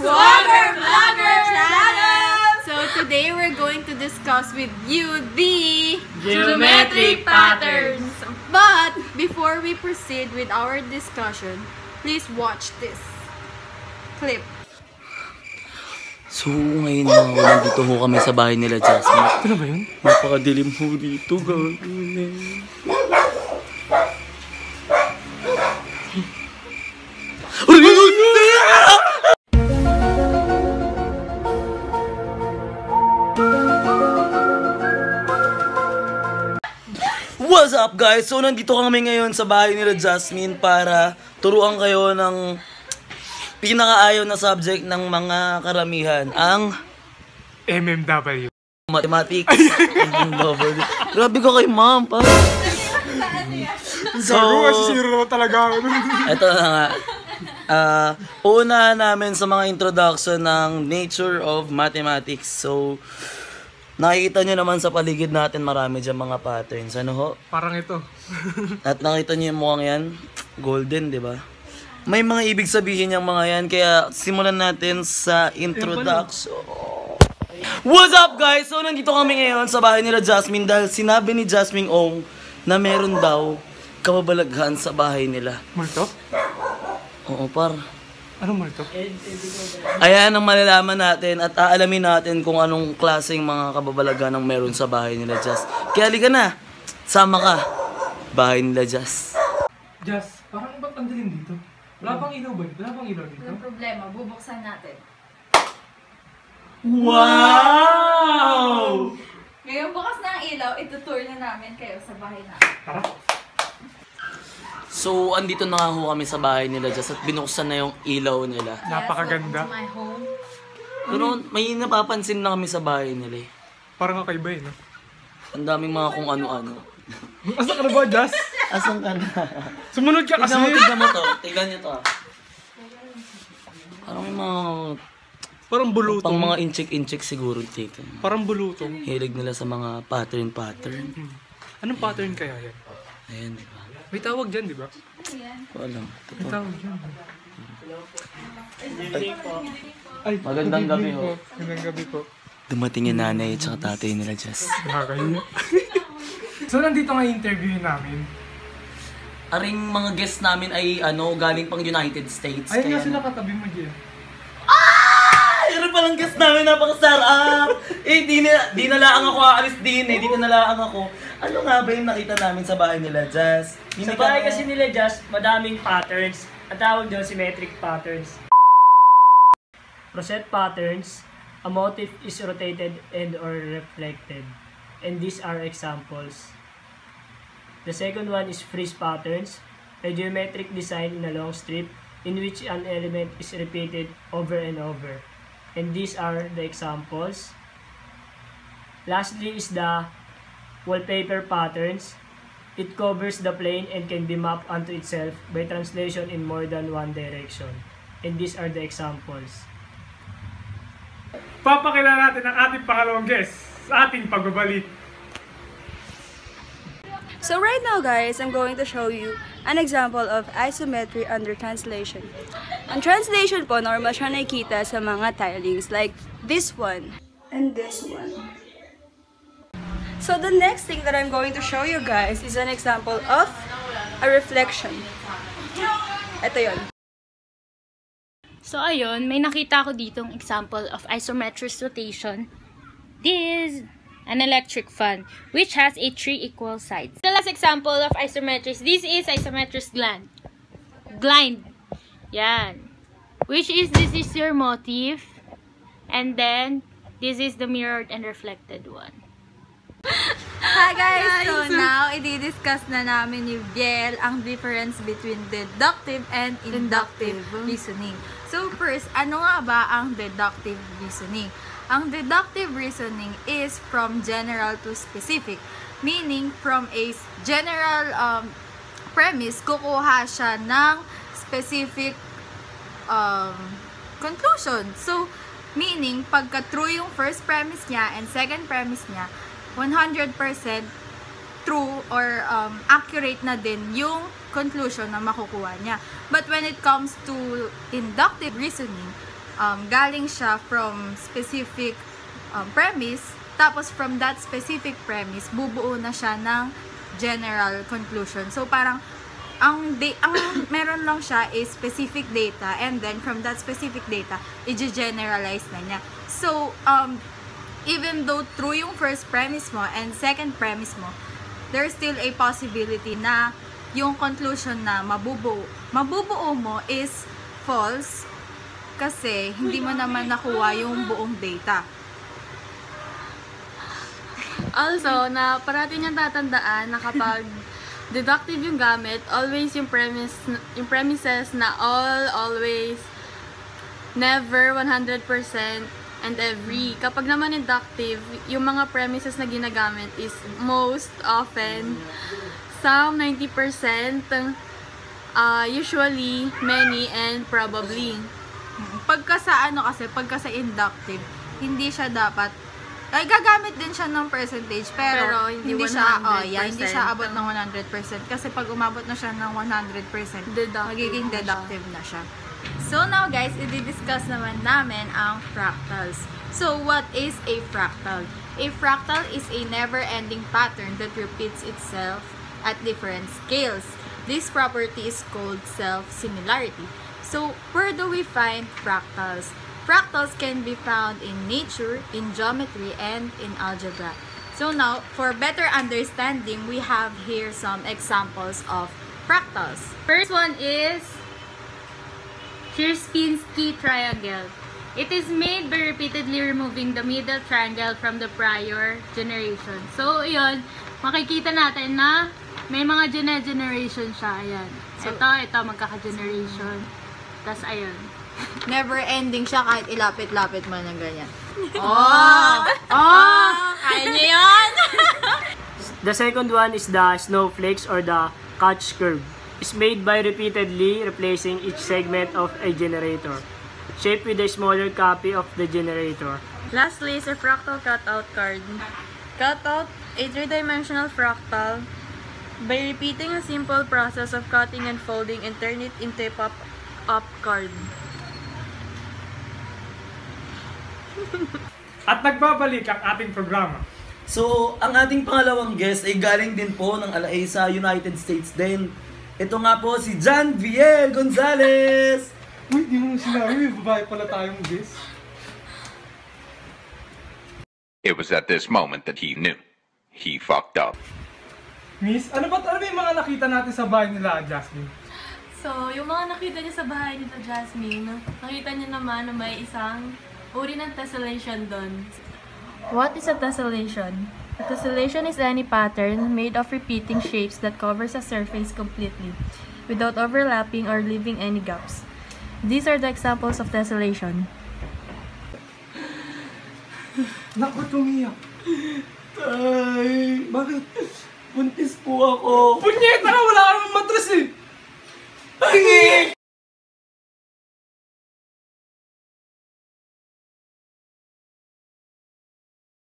Swagger Vlogger Channel! So today we're going to discuss with you the Geometric patterns. But before we proceed with our discussion, please watch this clip. So, ngayon na ako, nandito ho kami sa bahay nila Jasmine. Ano ba yun? Napakadilim ho dito, gagawin What's up guys? So nandito kami ngayon sa bahay nila Jasmine para turuan kayo ng pinakaayaw na subject ng mga karamihan, ang MMW. mathematics. Grabe ka kay ma'am, pa. So, zero talaga ako. Ito na nga. Ah, una namin sa mga introduction ng nature of mathematics. So, nakikita nyo naman sa paligid natin marami dyan mga patterns. Ano ho? Parang ito. At nakita nyo yung mukhang yan? Golden, di ba? May mga ibig sabihin yung mga yan. Kaya simulan natin sa introduction. What's up guys? So nandito kami ngayon sa bahay nila Jasmine dahil sinabi ni Jasmine Ong na meron daw kababalaghan sa bahay nila. Multo? Oo par. Anong multo? Ayan ang malalaman natin at aalamin natin kung anong klaseng mga kababalaghan ang meron sa bahay nila Jas. Kaya halika na, sama ka. Bahay nila Jas. Just, parang ba't ang dilim dito? Wala pang ilaw ba? Wala pang ilaw dito? problema, bubuksan natin. Wow! Ngayon bukas na ang ilaw, itutour na namin kayo sa bahay namin. Tara. So, andito na nga ho kami sa bahay nila Jas at binuksan na yung ilaw nila. Napakaganda. Yes, my home. Pero may napapansin na kami sa bahay nila eh. Parang kakaiba eh, no? Ang daming mga kung ano-ano. Asa ka na ba, Just? Asan ka na? Sumunod ka kasi. Tignan mo, tignan mo to. Tignan nyo to ah. Parang may mga Parang pang bulutong. mga inchik-inchik siguro dito. Parang bulutong. Hilig nila sa mga pattern-pattern. Hmm. Anong pattern kaya yan? Ayan, di ba? May tawag dyan, di ba? Alam. May tawag dyan. Ay, Magandang gabi po. Magandang gabi po. Dumating yung nanay at saka tatay nila, Jess. Nakakahiya. so, nandito nga interview namin. Aring mga guests namin ay ano, galing pang United States. Ayun nga sila katabi mo, Gia. Ay, ano palang guest namin, napaka-startup! eh, di, na, di nalaang ako aalis din eh, dito nalaang ako. Ano nga ba yung nakita namin sa bahay nila, Jazz? Sa bahay kasi nila just madaming patterns. Ang tawag doon symmetric patterns. Rosette patterns, a motif is rotated and or reflected. And these are examples. The second one is frieze patterns, a geometric design in a long strip in which an element is repeated over and over. And these are the examples. Lastly is the wallpaper patterns, It covers the plane and can be mapped onto itself by translation in more than one direction. And these are the examples. Papakilala natin ang ating pangalawang guest sa ating pagbabalik. So right now guys, I'm going to show you an example of isometry under translation. Ang translation po, normal siya nakikita sa mga tilings like this one and this one. So the next thing that I'm going to show you guys is an example of a reflection. Ito yon. So ayun, may nakita ko ditong example of isometric rotation. This is an electric fan which has a three equal sides. The last example of isometrics, this is isometric gland. Blind. Yan. Which is, this is your motif. And then, this is the mirrored and reflected one. Hi guys! So now, i-discuss na namin ni Biel ang difference between deductive and inductive reasoning. So first, ano nga ba ang deductive reasoning? Ang deductive reasoning is from general to specific. Meaning, from a general um, premise, kukuha siya ng specific um, conclusion. So, meaning, pagka true yung first premise niya and second premise niya, 100% true or um, accurate na din yung conclusion na makukuha niya. But when it comes to inductive reasoning, um, galing siya from specific um, premise, tapos from that specific premise, bubuo na siya ng general conclusion. So, parang, ang, da- ang meron lang siya is specific data, and then from that specific data, i-generalize na niya. So, um, even though true yung first premise mo and second premise mo, there's still a possibility na yung conclusion na mabubuo, mabubuo mo is false kasi hindi mo naman nakuha yung buong data. Also, na parati niyang tatandaan na kapag deductive yung gamit, always yung premise yung premises na all, always, never, 100%, and every. Kapag naman inductive, yung mga premises na ginagamit is most, often, some, 90%, uh, usually, many, and probably. Pagka sa ano kasi, pagka sa inductive, hindi siya dapat ay gagamit din siya ng percentage pero, Pero hindi siya 100%. oh yeah, hindi siya abot ng 100% kasi pag umabot na siya ng 100% Deductive magiging na siya. deductive na siya. So now guys, i-discuss naman namin ang fractals. So what is a fractal? A fractal is a never-ending pattern that repeats itself at different scales. This property is called self-similarity. So where do we find fractals? Fractals can be found in nature, in geometry, and in algebra. So now, for better understanding, we have here some examples of fractals. First one is Sierpinski triangle. It is made by repeatedly removing the middle triangle from the prior generation. So, yun, makikita natin na may mga gene-generation siya. Ayan. ito, ito, magkaka-generation. Tapos, ayun. Never ending siya kahit ilapit-lapit mo ng ganyan. Oh! Oh! Kaya niya yan! The second one is the snowflakes or the Koch curve. It's made by repeatedly replacing each segment of a generator, shaped with a smaller copy of the generator. Lastly is a fractal cutout card. Cut out a three-dimensional fractal by repeating a simple process of cutting and folding and turn it into a pop-up card. At nagbabalik ang ating programa. So, ang ating pangalawang guest ay galing din po ng LA sa United States din. Ito nga po si John Viel Gonzalez! Uy, di mo sinabi, may babae pala tayong guest. It was at this moment that he knew. He fucked up. Miss, ano ba ano ba yung mga nakita natin sa bahay nila, Jasmine? So, yung mga nakita niya sa bahay nito, Jasmine, nakita niya naman na may isang uri ng tessellation doon. What is a tessellation? A tessellation is any pattern made of repeating shapes that covers a surface completely, without overlapping or leaving any gaps. These are the examples of tessellation. Naku, tumiyak. Ay, Bakit? buntis po ako. Punyeta wala ka naman matras eh!